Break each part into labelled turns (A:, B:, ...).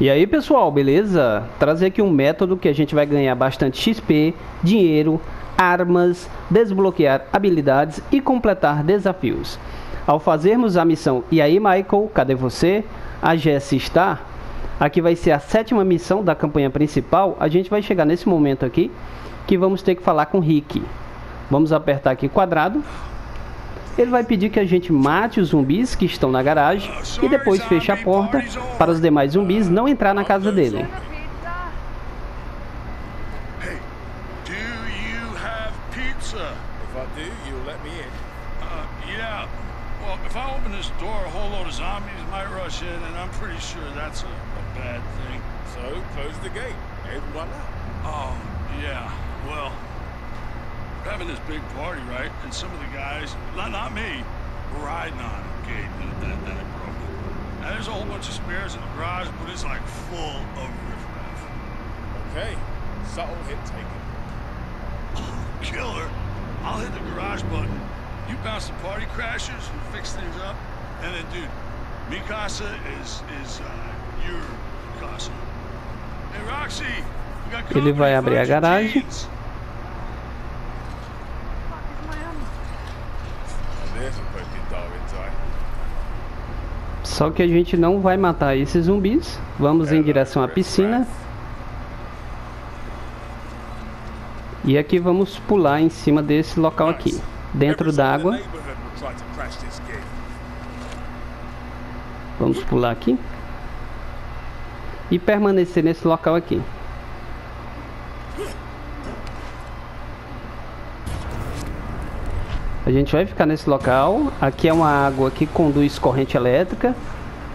A: E aí pessoal, beleza? Trazer aqui um método que a gente vai ganhar bastante XP, dinheiro, armas, desbloquear habilidades e completar desafios. Ao fazermos a missão E aí Michael, cadê você? A Jessie está. Aqui vai ser a sétima missão da campanha principal. A gente vai chegar nesse momento aqui que vamos ter que falar com Rick. Vamos apertar aqui quadrado ele vai pedir que a gente mate os zumbis que estão na garagem e depois feche a porta para os demais zumbis não entrar na casa dele. So, close the gate. Everyone out. Oh, yeah. Well, having this big party, right? And some of the guys, not, not me, were riding on it, gate, and then, then it broke. Now, there's a whole bunch of spares in the garage, but it's like full of riffraff. Okay, subtle hit taken. Oh, killer. I'll hit the garage button. You bounce the party crashers and fix things up. And then, dude, Mikasa is, is uh, your casa. Hey, Roxy, Ele vai abrir a garagem. Só que a gente não vai matar esses zumbis. Vamos em direção à piscina. E aqui vamos pular em cima desse local aqui, dentro d'água. Vamos pular aqui. E permanecer nesse local aqui. A gente vai ficar nesse local. Aqui é uma água que conduz corrente elétrica.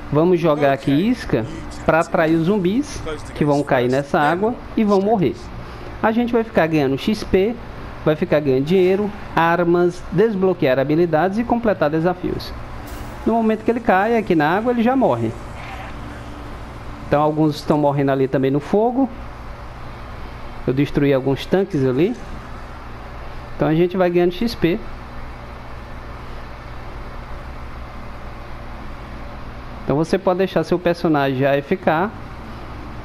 A: Vamos jogar aqui isca para atrair os zumbis que vão cair nessa água e vão morrer. A gente vai ficar ganhando XP, vai ficar ganhando dinheiro, armas, desbloquear habilidades e completar desafios. No momento que ele cai aqui na água, ele já morre. Então alguns estão morrendo ali também no fogo. Eu destruí alguns tanques ali. Então a gente vai ganhando XP Então você pode deixar seu personagem AFK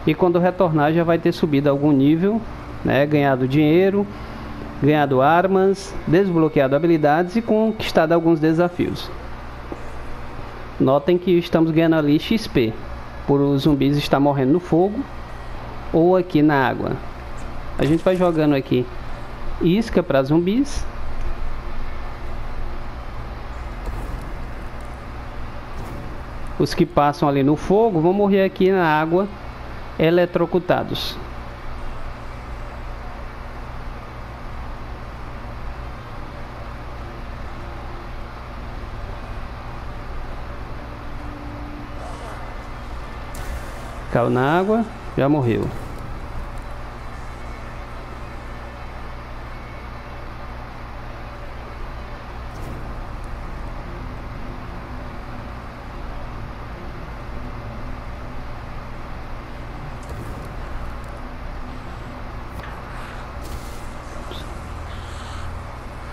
A: e quando retornar já vai ter subido algum nível, né, ganhado dinheiro, ganhado armas, desbloqueado habilidades e conquistado alguns desafios. Notem que estamos ganhando ali XP por os zumbis estar morrendo no fogo ou aqui na água. A gente vai jogando aqui isca para zumbis Os que passam ali no fogo vão morrer aqui na água eletrocutados. Caiu na água, já morreu.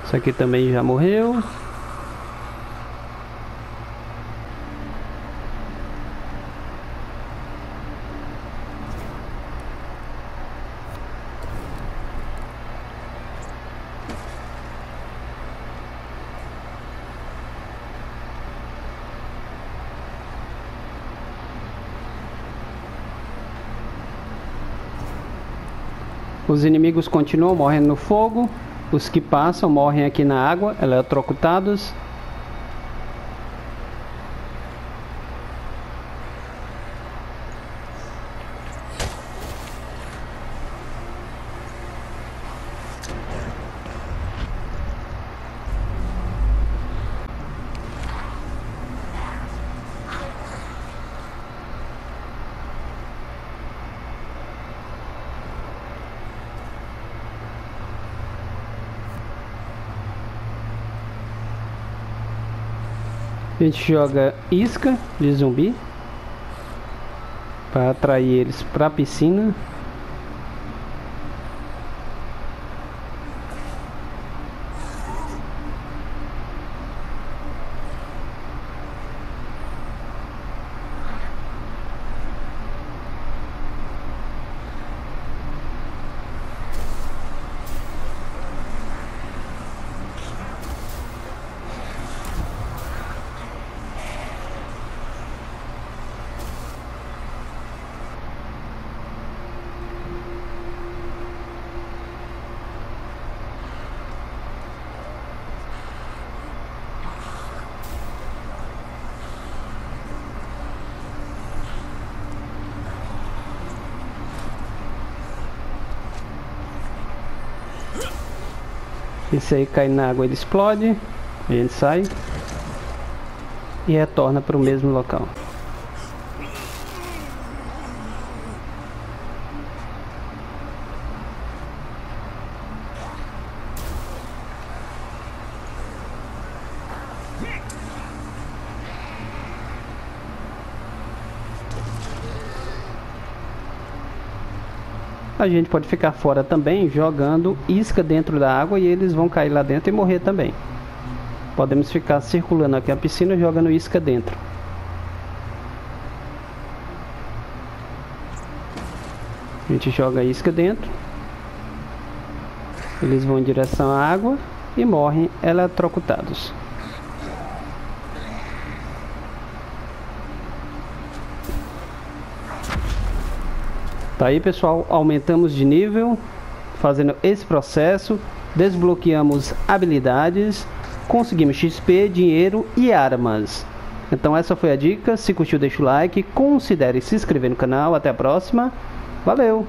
A: Isso aqui também já morreu. Os inimigos continuam morrendo no fogo. Os que passam morrem aqui na água, eletrocutados. A gente joga isca de zumbi para atrair eles para a piscina. Esse aí cai na água, ele explode. Gente sai. E retorna para o mesmo local. A gente pode ficar fora também jogando isca dentro da água e eles vão cair lá dentro e morrer também. Podemos ficar circulando aqui a piscina jogando isca dentro. A gente joga isca dentro. Eles vão em direção à água e morrem eletrocutados. Tá aí pessoal, aumentamos de nível fazendo esse processo, desbloqueamos habilidades, conseguimos XP, dinheiro e armas. Então essa foi a dica, se curtiu deixa o like, considere se inscrever no canal, até a próxima, valeu!